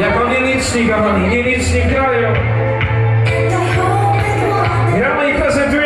Jako nielicznik, kochani, nieliczni kraju. Ja my prezentuję